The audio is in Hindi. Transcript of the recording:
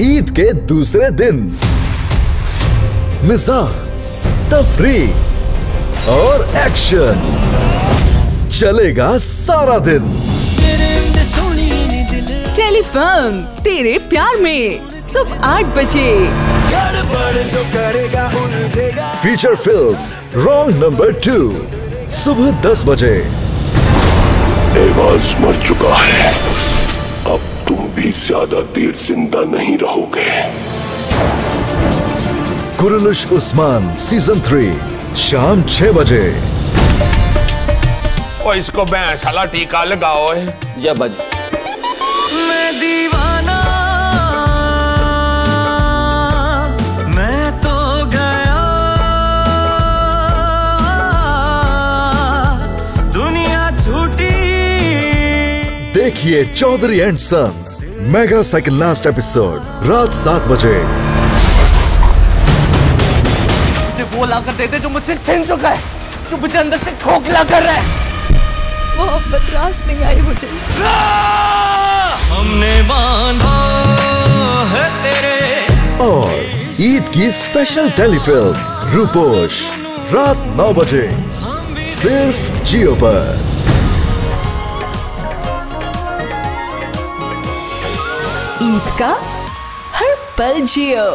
ईद के दूसरे दिन। मिजा तफरी और एक्शन। चलेगा सारा दिन। टेलीफिल्म तेरे प्यार में सुबह आठ बजे। Feature film wrong number two सुबह दस बजे। एवाज मर चुका है। अब भी ज़्यादा देर ज़िंदा नहीं रहोगे। कुरलुश उस्मान सीज़न थ्री शाम छह बजे। ओ इसको भैंसाला टीका लगाओ जय बज मैं दीवाना मैं तो गया। दुनिया झूठी। देखिए Chaudhary and sons. Mega second last episode रात सात बजे। मुझे वो ला कर देते जो मुझसे छिन चुका है जो मुझे अंदर से खोखला कर रहा है। मोहब्बत रास नहीं आई मुझे। हमने बांधा है तेरे। और ईद की स्पेशल टेलीफिल्म रूपोश रात नौ बजे सिर्फ़ जियो पर। ईद का हर पल जियो।